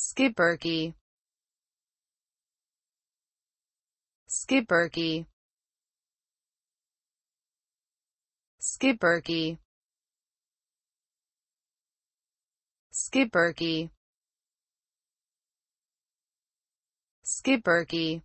Skibbergy Skibbergy Skibbergy Skibbergy Skibbergy